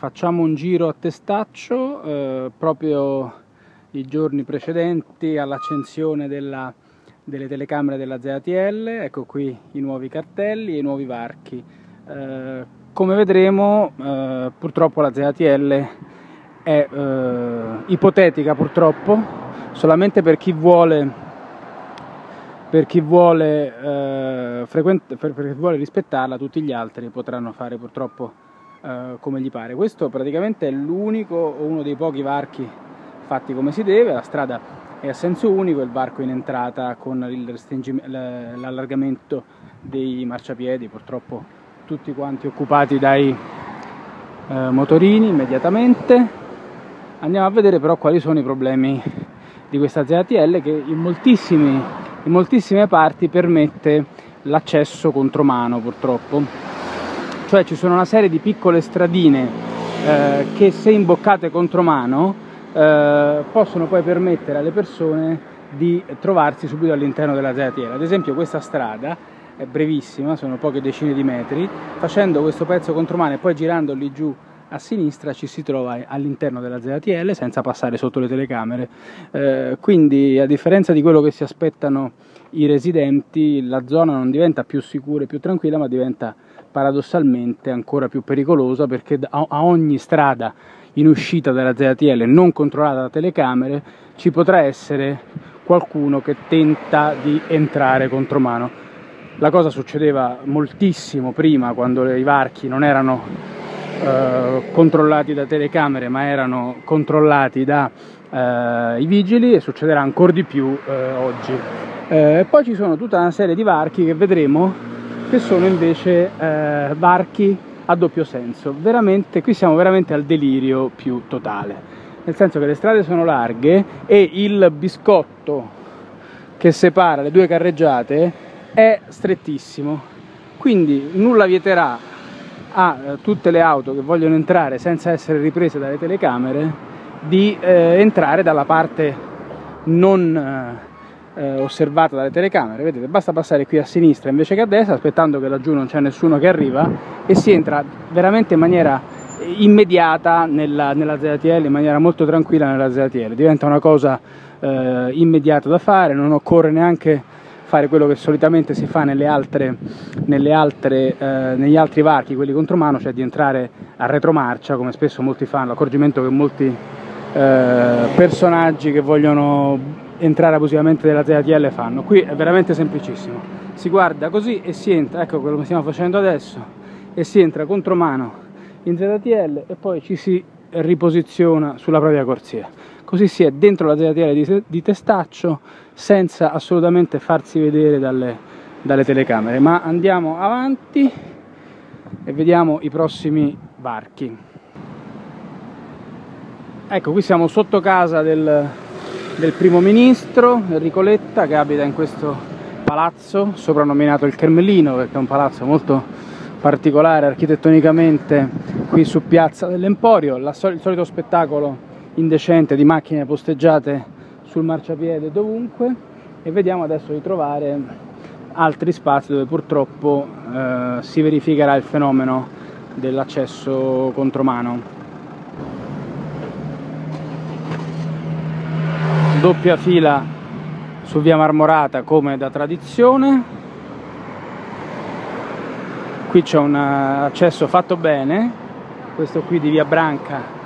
facciamo un giro a testaccio eh, proprio i giorni precedenti all'accensione delle telecamere della ZATL, ecco qui i nuovi cartelli e i nuovi varchi. Eh, come vedremo eh, purtroppo la ZATL è eh, ipotetica purtroppo solamente per chi vuole per chi, vuole, eh, per chi vuole rispettarla tutti gli altri potranno fare purtroppo eh, come gli pare. Questo praticamente è l'unico o uno dei pochi varchi fatti come si deve. La strada è a senso unico il varco in entrata con l'allargamento dei marciapiedi. Purtroppo tutti quanti occupati dai eh, motorini immediatamente. Andiamo a vedere però quali sono i problemi di questa ZTL che in moltissime parti permette l'accesso contromano purtroppo cioè ci sono una serie di piccole stradine eh, che se imboccate contromano eh, possono poi permettere alle persone di trovarsi subito all'interno della ZTL ad esempio questa strada è brevissima, sono poche decine di metri. Facendo questo pezzo contromano e poi girando lì giù a sinistra ci si trova all'interno della ZTL senza passare sotto le telecamere. Eh, quindi a differenza di quello che si aspettano i residenti, la zona non diventa più sicura e più tranquilla, ma diventa paradossalmente ancora più pericolosa perché a ogni strada in uscita dalla ZTL non controllata da telecamere ci potrà essere qualcuno che tenta di entrare contromano. La cosa succedeva moltissimo prima quando i varchi non erano eh, controllati da telecamere ma erano controllati dai eh, vigili e succederà ancora di più eh, oggi. Eh, poi ci sono tutta una serie di varchi che vedremo che sono invece eh, varchi a doppio senso. Veramente, qui siamo veramente al delirio più totale, nel senso che le strade sono larghe e il biscotto che separa le due carreggiate è strettissimo. Quindi nulla vieterà a eh, tutte le auto che vogliono entrare senza essere riprese dalle telecamere di eh, entrare dalla parte non eh, eh, osservata dalle telecamere. Vedete, basta passare qui a sinistra invece che a destra, aspettando che laggiù non c'è nessuno che arriva e si entra veramente in maniera immediata nella, nella ZTL, in maniera molto tranquilla nella ZTL. Diventa una cosa eh, immediata da fare, non occorre neanche fare quello che solitamente si fa nelle altre, nelle altre, eh, negli altri varchi, quelli contromano, cioè di entrare a retromarcia, come spesso molti fanno, l'accorgimento che molti eh, personaggi che vogliono entrare abusivamente nella ZTL fanno. Qui è veramente semplicissimo, si guarda così e si entra, ecco quello che stiamo facendo adesso, e si entra contromano in ZTL e poi ci si riposiziona sulla propria corsia così si è dentro la ZTL di, di testaccio senza assolutamente farsi vedere dalle, dalle telecamere. Ma andiamo avanti e vediamo i prossimi varchi. Ecco qui siamo sotto casa del, del primo ministro Enrico Letta che abita in questo palazzo soprannominato il Kermelino perché è un palazzo molto particolare architettonicamente qui su piazza dell'Emporio. Il solito spettacolo indecente di macchine posteggiate sul marciapiede dovunque e vediamo adesso di trovare altri spazi dove purtroppo eh, si verificherà il fenomeno dell'accesso contromano. Doppia fila su via Marmorata come da tradizione. Qui c'è un eh, accesso fatto bene, questo qui di via Branca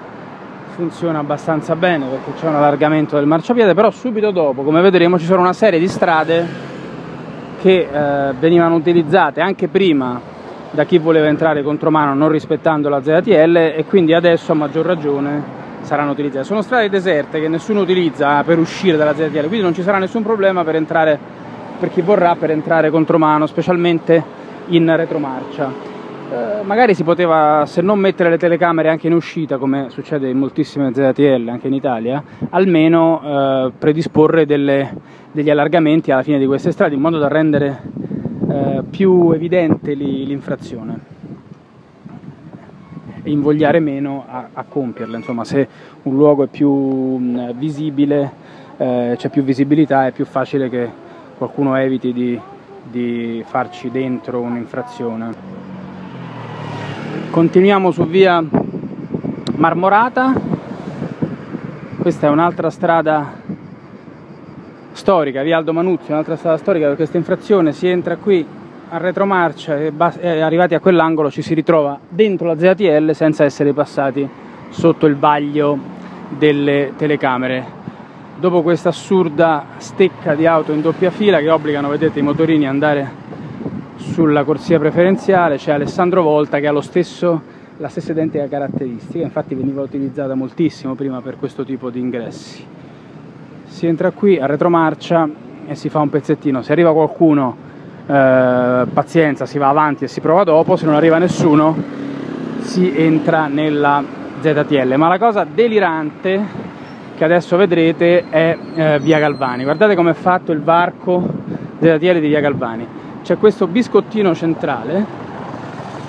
funziona abbastanza bene perché c'è un allargamento del marciapiede, però subito dopo, come vedremo, ci sono una serie di strade che eh, venivano utilizzate anche prima da chi voleva entrare contromano non rispettando la ZTL e quindi adesso a maggior ragione saranno utilizzate. Sono strade deserte che nessuno utilizza per uscire dalla ZTL, quindi non ci sarà nessun problema per entrare per chi vorrà per entrare contromano, specialmente in retromarcia. Eh, magari si poteva, se non mettere le telecamere anche in uscita, come succede in moltissime ZTL anche in Italia, almeno eh, predisporre delle, degli allargamenti alla fine di queste strade in modo da rendere eh, più evidente l'infrazione e invogliare meno a, a, compierla. Insomma, se un luogo è più mh, visibile, eh, c'è più visibilità, è più facile che qualcuno eviti di, di farci dentro un'infrazione. Continuiamo su via marmorata. Questa è un'altra strada storica via Aldo Manuzzi un'altra strada storica per questa infrazione. Si entra qui a retromarcia e, arrivati a quell'angolo ci si ritrova dentro la ZTL senza essere passati sotto il vaglio delle telecamere. Dopo questa assurda stecca di auto in doppia fila che obbligano vedete i motorini ad andare sulla corsia preferenziale c'è Alessandro Volta che ha stesso, la stessa identica caratteristica, infatti veniva utilizzata moltissimo prima per questo tipo di ingressi. Si entra qui a retromarcia e si fa un pezzettino, se arriva qualcuno eh, pazienza, si va avanti e si prova dopo, se non arriva nessuno si entra nella ZTL, ma la cosa delirante che adesso vedrete è eh, via Galvani, guardate come è fatto il varco ZTL di via Galvani c'è questo biscottino centrale,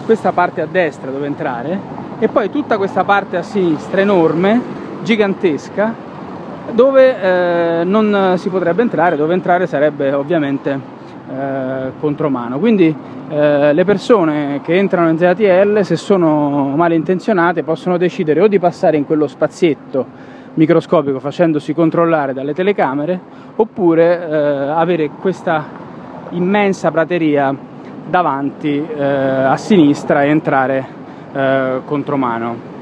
questa parte a destra dove entrare e poi tutta questa parte a sinistra enorme, gigantesca, dove eh, non si potrebbe entrare, dove entrare sarebbe ovviamente eh, contromano. Quindi eh, le persone che entrano in ZTL, se sono malintenzionate, possono decidere o di passare in quello spazietto microscopico facendosi controllare dalle telecamere oppure eh, avere questa immensa prateria davanti eh, a sinistra e entrare eh, contromano.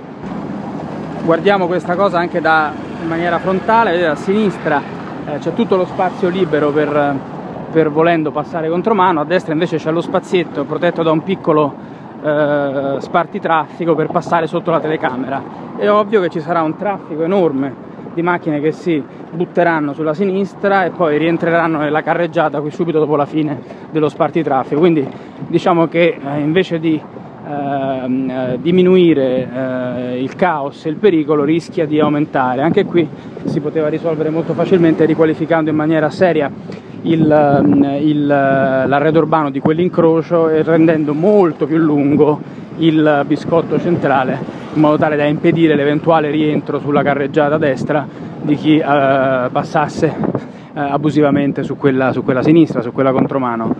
Guardiamo questa cosa anche da, in maniera frontale, vedete a sinistra eh, c'è tutto lo spazio libero per, per, volendo passare contromano, a destra invece c'è lo spazietto protetto da un piccolo eh, spartitraffico per passare sotto la telecamera. È ovvio che ci sarà un traffico enorme di macchine che si butteranno sulla sinistra e poi rientreranno nella carreggiata qui subito dopo la fine dello spartitraffico. Quindi diciamo che eh, invece di ehm, eh, diminuire eh, il caos e il pericolo rischia di aumentare. Anche qui si poteva risolvere molto facilmente riqualificando in maniera seria ehm, l'arredo urbano di quell'incrocio e rendendo molto più lungo il biscotto centrale in modo tale da impedire l'eventuale rientro sulla carreggiata destra di chi eh, passasse eh, abusivamente su quella, su quella, sinistra, su quella contromano.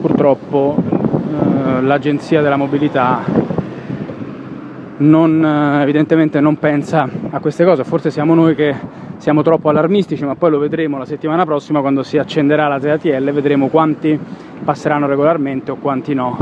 Purtroppo eh, l'agenzia della mobilità non, eh, evidentemente non pensa a queste cose, forse siamo noi che siamo troppo allarmistici, ma poi lo vedremo la settimana prossima quando si accenderà la ZTL, vedremo quanti passeranno regolarmente o quanti no.